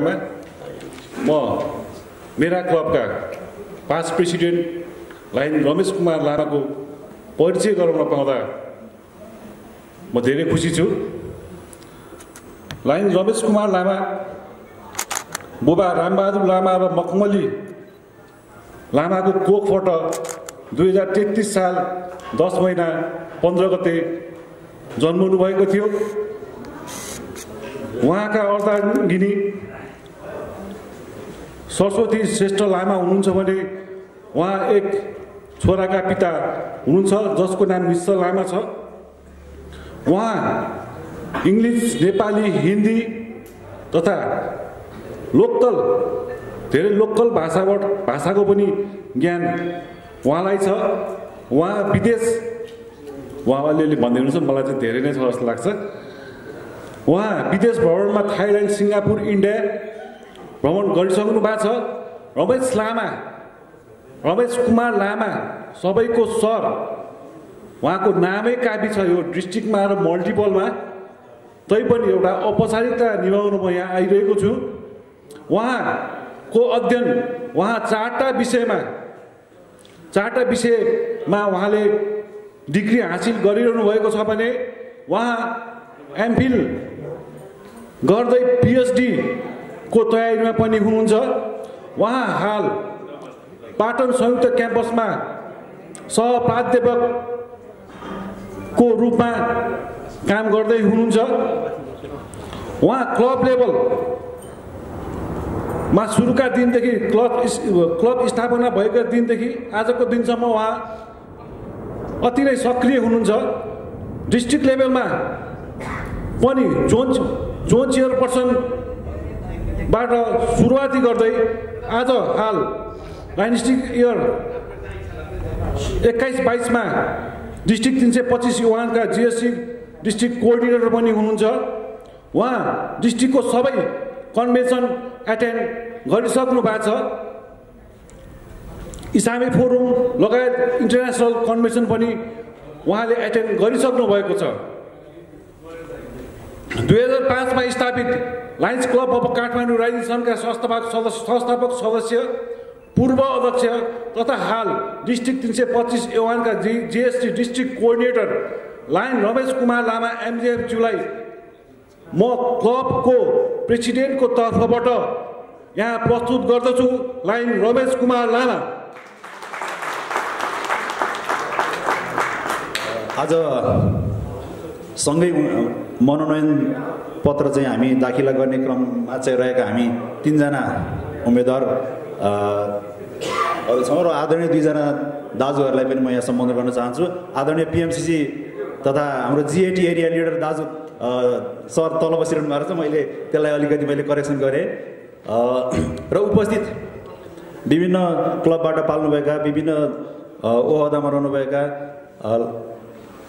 म मेरा क्लबका past president lion Ramesh Kumar लामाको परिचय गराउन पाउँदा म धेरै खुसी छु। लाइन रमेश कुमार लामा बुबा रामबहादुर लामा र मखमली लामाको कोखबाट दुई हजार तेत्तिस साल दस महिना पन्ध्र गते जन्मनु भएको थियो। उहाँका अर्धाङ्गिनी सरस्वती श्रेष्ठ लामा हुनुहुन्छ भने उहाँ एक छोराका पिता हुनुहुन्छ जसको नाम मिश्र लामा छ। उहाँ इङ्ग्लिस नेपाली हिन्दी तथा लोकल धेरै लोकल भाषाबाट भाषाको पनि ज्ञान उहाँलाई छ। उहाँ विदेश उहाँ अलिअलि भन्दै हुनुहुन्छ मलाई चाहिँ धेरै नै छ जस्तो लाग्छ। उहाँ विदेश भ्रमणमा थाइल्यान्ड सिङ्गापुर इन्डिया भ्रमण गरिसक्नु भएको छ। रमेश लामा रमेश कुमार लामा सबैको सर। उहाँको नामै काबी छ यो डिस्ट्रिक्टमा र मल्टिपलमा। तैपनि एउटा औपचारिकता निभाउन म यहाँ आइरहेको छु। उहाँको अध्ययन उहाँ चारवटा विषयमा चारवटा विषयमा उहाँले डिग्री हासिल गरिरहनु भएको छ भने उहाँ एमफिल गर्दै पिएचडीको तयारीमा पनि हुनुहुन्छ। उहाँ हाल पाटन संयुक्त क्याम्पसमा सहप्राध्यापकको रूपमा काम गर्दै हुनुहुन्छ। उहाँ क्लब लेभलमा सुरुका दिनदेखि क्लब क्लब स्थापना भएको दिनदेखि आजको दिनसम्म उहाँ अति नै सक्रिय हुनुहुन्छ। डिस्ट्रिक्ट लेभलमा पनि जोन जोन चेयरपर्सनबाट सुरुवाती गर्दै आज हाल डाइनेस्टिक इयर एक्काइस बाइसमा डिस्ट्रिक्ट तिन सय पच्चिस उहाँका जिएससी डिस्ट्रिक्ट कोअर्डिनेटर पनि हुनुहुन्छ। उहाँ डिस्ट्रिक्टको सबै कन्भेन्सन एटेन्ड गरिसक्नु भएको छ। इसामी फोरम लगायत इन्टरनेसनल कन्भेन्सन पनि उहाँले एटेन्ड गरिसक्नु भएको छ। दुई हजार पाँचमा स्थापित Lions club of Kathmandu rising सङ्घका संस्थापक सदस्य संस्थापक सदस्य पूर्व अध्यक्ष तथा हाल डिस्ट्रिक्ट तिन सय पच्चिस एवानका G GST district coordinator lion Ramesh Kumar Lama एमजिएफज्यूलाई म क्लबको प्रेसिडेन्टको तर्फबाट यहाँ प्रस्तुत गर्दछु लाइन रमेश कुमार लामा आज सँगै मनोनयन पत्र चाहिँ हामी दाखिला गर्ने क्रममा चाहिँ रहेका हामी तिनजना उम्मेदवार छौँ र आदरणीय दुईजना दाजुहरूलाई पनि म यहाँ सम्बोधन गर्न चाहन्छु। आदरणीय पिएमसिसी तथा हाम्रो जिएटी एरिया लिडर दाजु सर तल बसिरहनु भएको छ मैले त्यसलाई अलिकति मैले करेक्सन गरेँ। र उपस्थित विभिन्न क्लबबाट पाल्नुभएका विभिन्न ओहदामा रहनुभएका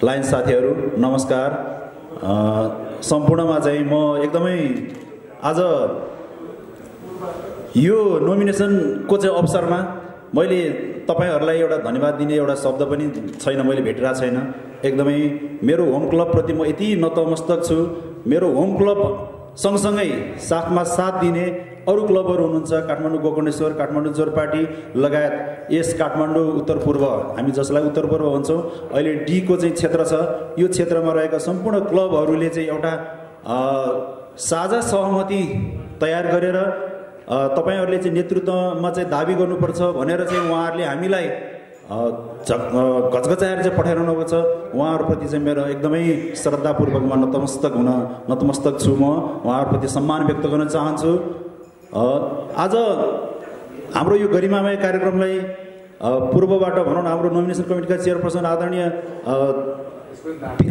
लाइन साथीहरू नमस्कार। सम्पूर्णमा चाहिँ म एकदमै आज यो नोमिनेसनको चाहिँ अवसरमा मैले तपाईँहरूलाई एउटा धन्यवाद दिने एउटा शब्द पनि छैन मैले भेटिरहेको छैन। एकदमै मेरो होम क्लबप्रति म यति नतमस्तक छु। मेरो होम क्लब सँगसँगै साथमा साथ दिने अरू क्लबहरू हुनुहुन्छ काठमाडौँ गोकर्णेश्वर काठमाडौँ जोरपाटी लगायत यस काठमाडौँ उत्तर पूर्व हामी जसलाई उत्तर पूर्व भन्छौँ अहिले डीको चाहिँ क्षेत्र छ। यो क्षेत्रमा रहेका सम्पूर्ण क्लबहरूले चाहिँ एउटा साझा सहमति तयार गरेर तपाईँहरूले चाहिँ नेतृत्वमा चाहिँ दाबी गर्नुपर्छ भनेर चाहिँ उहाँहरूले हामीलाई घचघचाएर चाहिँ पठाइरहनु भएको छ। उहाँहरूप्रति चाहिँ मेरो एकदमै श्रद्धापूर्वकमा नतमस्तक हुन नतमस्तक छु म। उहाँहरूप्रति सम्मान व्यक्त गर्न चाहन्छु। आज हाम्रो यो गरिमामय कार्यक्रमलाई पूर्वबाट भनौँ न हाम्रो नोमिनेसन कमिटीका चेयरपर्सन आदरणीय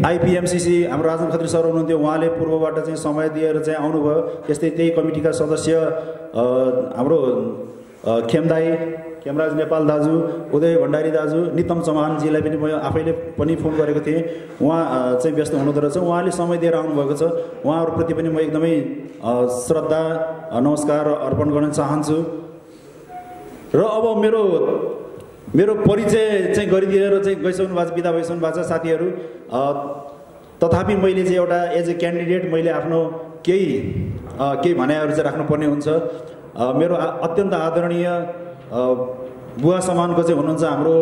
आइपिएमसिसी हाम्रो राजन खत्री सर हुनुहुन्थ्यो। उहाँले पूर्वबाट चाहिँ समय दिएर चाहिँ आउनुभयो। त्यस्तै त्यही कमिटीका सदस्य हाम्रो खेमदाई खेमराज नेपाल दाजु उदय भण्डारी दाजु नितम चौहानजीलाई पनि म आफैले पनि फोन गरेको थिएँ। उहाँ चाहिँ व्यस्त हुनुहुँदो रहेछ। उहाँले समय दिएर आउनुभएको छ। उहाँहरूप्रति पनि म एकदमै श्रद्धा नमस्कार अर्पण गर्न चाहन्छु। र अब मेरो मेरो परिचय चाहिँ गरिदिएर चाहिँ गइसक्नु भएको छ बिदा भइसक्नु भएको छ साथीहरू। तथापि मैले चाहिँ एउटा एज ए क्यान्डिडेट मैले आफ्नो केही केही भनाइहरू चाहिँ राख्नुपर्ने हुन्छ। मेरो अत्यन्त आदरणीय बुवा समानको चाहिँ हुनुहुन्छ हाम्रो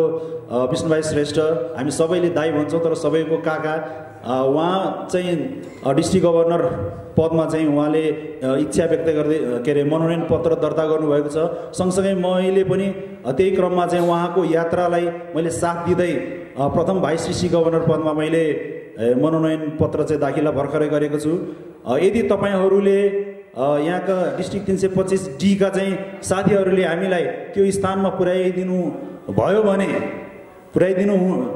विष्णुभाइ श्रेष्ठ। हामी सबैले दाई भन्छौँ तर सबैको काका उहाँ चाहिँ डिस्ट्रिक्ट गभर्नर पदमा चाहिँ उहाँले इच्छा व्यक्त गर्दै के अरे मनोनयन पत्र दर्ता गर्नुभएको छ। सँगसँगै मैले पनि त्यही क्रममा चाहिँ उहाँको यात्रालाई मैले साथ दिँदै प्रथम भाइस डिस्ट्रिक्ट गभर्नर पदमा मैले मनोनयन पत्र चाहिँ दाखिला भर्खरै गरेको छु। यदि तपाईँहरूले यहाँका डिस्ट्रिक्ट तिन सय पच्चिस डीका चाहिँ साथीहरूले हामीलाई त्यो स्थानमा पुर्याइदिनु भयो भने पुर्याइदिनु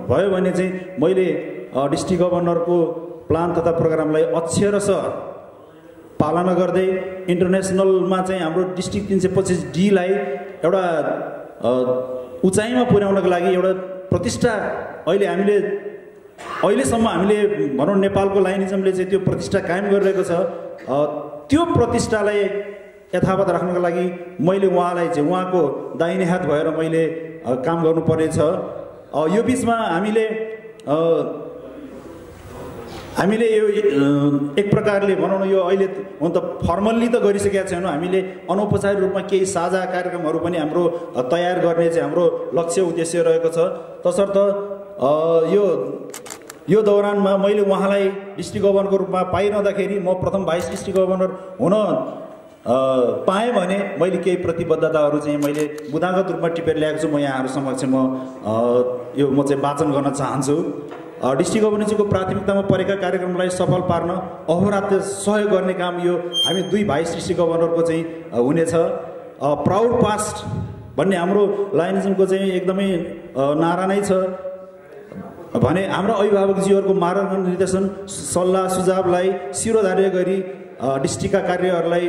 भयो भने चाहिँ मैले डिस्ट्रिक्ट गभर्नरको प्लान तथा प्रोग्रामलाई अक्षरशः पालना गर्दै इन्टरनेसनलमा चाहिँ हाम्रो डिस्ट्रिक्ट तिन सय पच्चिस डीलाई एउटा उचाइमा पुर्याउनको लागि एउटा प्रतिष्ठा अहिले हामीले अहिलेसम्म हामीले भनौँ नेपालको लाइनिजमले चाहिँ त्यो प्रतिष्ठा कायम गरिरहेको छ। त्यो प्रतिष्ठालाई यथावत राख्नको लागि मैले उहाँलाई चाहिँ उहाँको दाहिने हात भएर मैले काम गर्नुपर्नेछ। यो बिचमा हामीले हामीले यो एक प्रकारले भनौँ न यो अहिले हुन त फर्मल्ली त गरिसकेका छैनौँ। हामीले अनौपचारिक रूपमा केही साझा कार्यक्रमहरू पनि हाम्रो तयार गर्ने चाहिँ हाम्रो लक्ष्य उद्देश्य रहेको छ। तसर्थ यो यो दौरानमा मैले उहाँलाई डिस्ट्रिक्ट गभर्नरको रूपमा पाइरहँदाखेरि म प्रथम भाइस डिस्ट्रिक्ट गभर्नर हुन पाएँ भने मैले केही प्रतिबद्धताहरू चाहिँ मैले बुदागत रूपमा टिपेर ल्याएको छु। म यहाँहरू समक्ष म यो म चाहिँ वाचन गर्न चाहन्छु। डिस्ट्रिक्ट गभर्नेन्सीको प्राथमिकतामा परेका कार्यक्रमलाई सफल पार्न अहोरात्र सहयोग गर्ने काम यो हामी दुई भाइस डिस्ट्रिक्ट गभर्नरको चाहिँ हुनेछ। प्राउड पास्ट भन्ने हाम्रो लाइनिजमको चाहिँ एकदमै नारा नै छ। भने हाम्रा अभिभावकजीहरूको मार्गदर्शन निर्देशन सल्लाह सुझावलाई शिरोधार्य गरी डिस्ट्रिक्टका कार्यहरूलाई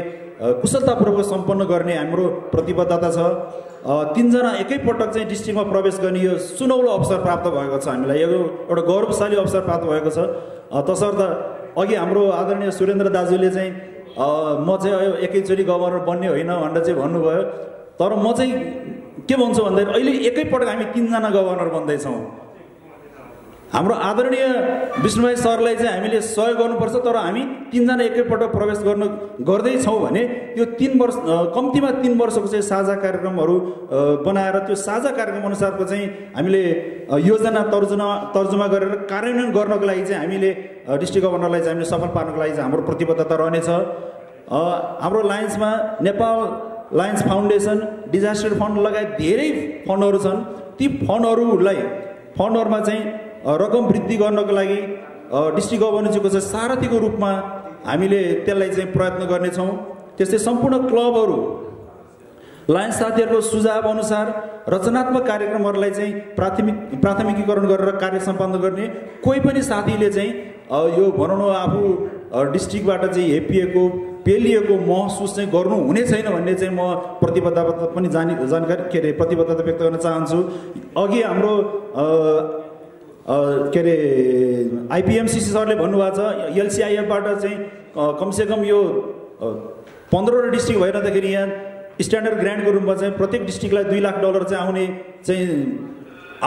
कुशलतापूर्वक सम्पन्न गर्ने हाम्रो प्रतिबद्धता छ। तिनजना एकैपटक चाहिँ डिस्ट्रिक्टमा प्रवेश गर्ने यो सुनौलो अवसर प्राप्त भएको छ हामीलाई। यो एउटा गौरवशाली अवसर प्राप्त भएको छ। तसर्थ अघि हाम्रो आदरणीय सुरेन्द्र दाजुले चाहिँ म चाहिँ एकैचोटि गभर्नर बन्ने होइन भनेर चाहिँ भन्नुभयो। तर म चाहिँ के भन्छु भन्दाखेरि अहिले एकैपटक हामी तिनजना गभर्नर बन्दैछौँ। हाम्रो आदरणीय विष्णुभाइ सरलाई चाहिँ हामीले सहयोग गर्नुपर्छ तर हामी तिनजना एकैपल्ट प्रवेश गर्न गर्दैछौँ भने यो तिन वर्ष कम्तीमा तिन वर्षको चाहिँ साझा कार्यक्रमहरू बनाएर त्यो साझा कार्यक्रम अनुसारको चाहिँ हामीले योजना तर्जुमा तर्जुमा गरेर कार्यान्वयन गर्नको लागि चाहिँ हामीले डिस्ट्रिक्ट गभर्नरलाई चाहिँ हामीले सफल पार्नको लागि चाहिँ हाम्रो प्रतिबद्धता रहनेछ। हाम्रो लायन्समा Nepal Lions foundation disaster fund लगायत धेरै फन्डहरू छन्। ती फन्डहरूलाई फन्डहरूमा चाहिँ रकम वृद्धि गर्नको लागि डिस्ट्रिक्ट गभर्नेन्सीको चाहिँ सारथीको रूपमा हामीले त्यसलाई चाहिँ प्रयत्न गर्नेछौँ। त्यस्तै सम्पूर्ण क्लबहरू लायन्स साथीहरूको सुझाव अनुसार रचनात्मक कार्यक्रमहरूलाई चाहिँ प्राथमिक प्राथमिकीकरण गरेर कार्य सम्पादन गर्ने कोही पनि साथीले चाहिँ यो भनौँ न आफू डिस्ट्रिक्टबाट चाहिँ हेपिएको पेलिएको महसुस चाहिँ गर्नु हुने छैन भन्ने चाहिँ म प्रतिबद्धता पनि जानी जानकारी के अरे प्रतिबद्धता व्यक्त गर्न चाहन्छु। अघि हाम्रो के अरे आइपिएमसिसी सरले भन्नुभएको छ एलसिआइएफबाट चाहिँ कमसेकम यो पन्ध्रवटा डिस्ट्रिक्ट भइरहँदाखेरि यहाँ स्ट्यान्डर्ड ग्रान्डको रूपमा चाहिँ प्रत्येक डिस्ट्रिक्टलाई दुई लाख डलर चाहिँ आउने चाहिँ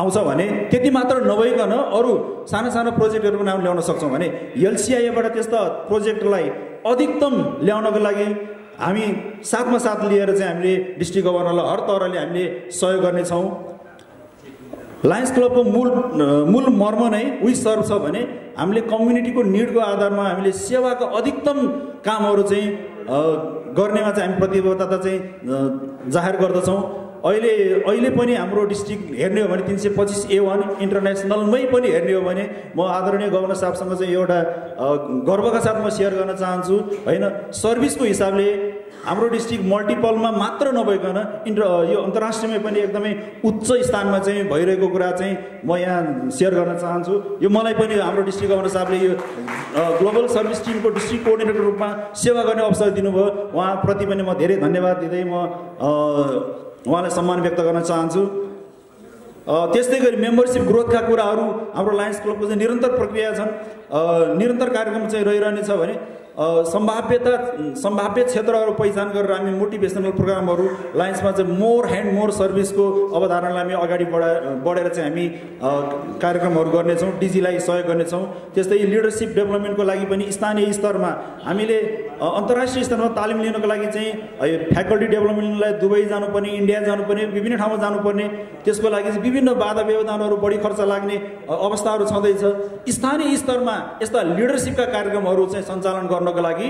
आउँछ भने त्यति मात्र नभइकन अरू साना साना प्रोजेक्टहरू पनि हामी ल्याउन सक्छौँ भने एलसिआइएबाट त्यस्ता प्रोजेक्टलाई अधिकतम ल्याउनको लागि हामी साथमा साथ लिएर चाहिँ हामीले डिस्ट्रिक्ट गभर्नरलाई हर तरहले हामीले सहयोग गर्नेछौँ। लायन्स क्लबको मूल मूल मर्म नै उही सर्भ छ भने हामीले कम्युनिटीको निडको आधारमा हामीले सेवाका अधिकतम कामहरू चाहिँ गर्नेमा चाहिँ हामी प्रतिबद्धता चाहिँ जाहेर गर्दछौँ। अहिले अहिले पनि हाम्रो डिस्ट्रिक्ट हेर्ने हो भने तिन सय पच्चिस ए वान इन्टरनेसनलमै पनि हेर्ने हो भने म आदरणीय गभर्नर साहबसँग चाहिँ एउटा गर्वका साथ म सेयर गर्न चाहन्छु। होइन सर्भिसको हिसाबले हाम्रो डिस्ट्रिक्ट मल्टिपलमा मात्र नभइकन इन्टर यो अन्तर्राष्ट्रियमै पनि एकदमै उच्च स्थानमा चाहिँ भइरहेको कुरा चाहिँ म यहाँ सेयर गर्न चाहन्छु। यो मलाई पनि हाम्रो डिस्ट्रिक्ट गभर्नर साहबले यो ग्लोबल सर्भिस टिमको डिस्ट्रिक्ट कोअर्डिनेटरको रूपमा सेवा गर्ने अवसर दिनुभयो। उहाँप्रति पनि म धेरै धन्यवाद दिँदै म उहाँलाई सम्मान व्यक्त गर्न चाहन्छु। त्यस्तै गरी मेम्बरसिप ग्रोथका कुराहरू हाम्रो लायन्स क्लबको चाहिँ निरन्तर प्रक्रिया छन्। निरन्तर कार्यक्रम चाहिँ रहिरहनेछ भने सम्भाव्यता सम्भाव्य क्षेत्रहरू पहिचान गरेर हामी मोटिभेसनल प्रोग्रामहरू लायन्समा चाहिँ मोर ह्यान्ड मोर सर्भिसको अवधारणालाई हामी अगाडि बढा बढेर चाहिँ हामी कार्यक्रमहरू गर्नेछौँ डिजीलाई सहयोग गर्नेछौँ। त्यस्तै लिडरसिप डेभलपमेन्टको लागि पनि स्थानीय स्तरमा हामीले अन्तर्राष्ट्रिय स्तरमा तालिम लिनको लागि चाहिँ फ्याकल्टी डेभलपमेन्टलाई दुबई जानुपर्ने इन्डिया जानुपर्ने विभिन्न ठाउँमा जानुपर्ने त्यसको लागि चाहिँ विभिन्न बाधा व्यवधानहरू बढी खर्च लाग्ने अवस्थाहरू छँदैछ। स्थानीय स्तरमा यस्ता लिडरसिपका कार्यक्रमहरू चाहिँ सञ्चालन गर्नको लागि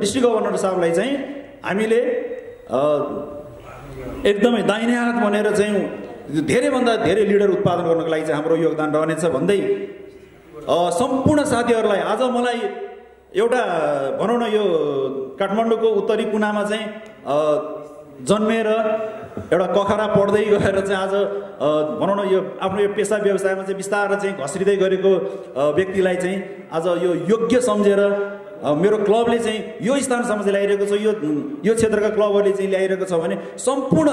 डिस्ट्रिक्ट गभर्नर साहबलाई चाहिँ हामीले एकदमै दाहिने हात भनेर चाहिँ धेरैभन्दा धेरै लिडर उत्पादन गर्नको लागि चाहिँ हाम्रो योगदान रहनेछ भन्दै सम्पूर्ण साथीहरूलाई आज मलाई एउटा भनौँ न यो काठमाडौँको उत्तरी कुनामा चाहिँ जन्मेर एउटा कखरा पढ्दै गएर चाहिँ आज भनौँ न यो आफ्नो यो पेसा व्यवसायमा चाहिँ बिस्तारै चाहिँ घस्रिँदै गरेको व्यक्तिलाई चाहिँ आज यो योग्य सम्झेर मेरो क्लबले चाहिँ यो स्थानसम्म चाहिँ ल्याइरहेको छ यो यो क्षेत्रका क्लबहरूले चाहिँ ल्याइरहेको छ भने सम्पूर्ण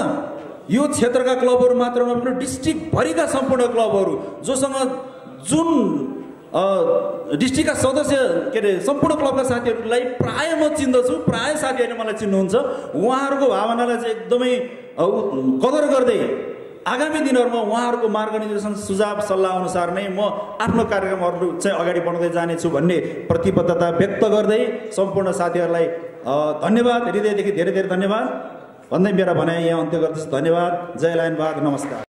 यो क्षेत्रका क्लबहरू मात्र नभएर डिस्ट्रिक्टभरिका सम्पूर्ण क्लबहरू जोसँग जुन डिस्ट्रिक्टका सदस्य के अरे सम्पूर्ण क्लबका साथीहरूलाई प्राय म चिन्दछु प्राय साथीहरूले मलाई चिन्नुहुन्छ उहाँहरूको भावनालाई चाहिँ एकदमै कदर गर्दै आगामी दिनहरूमा उहाँहरूको मार्गनिर्देशन सुझाव सल्लाह अनुसार नै म आफ्नो कार्यक्रमहरू चाहिँ अगाडि बढाउँदै जानेछु भन्ने प्रतिबद्धता व्यक्त गर्दै सम्पूर्ण साथीहरूलाई धन्यवाद। हृदयदेखि धेरै धेरै धन्यवाद। भन्दै मेरा भनाइ यहाँ अन्त्य गर्दछु। धन्यवाद। जय लायन बहादुर नमस्कार।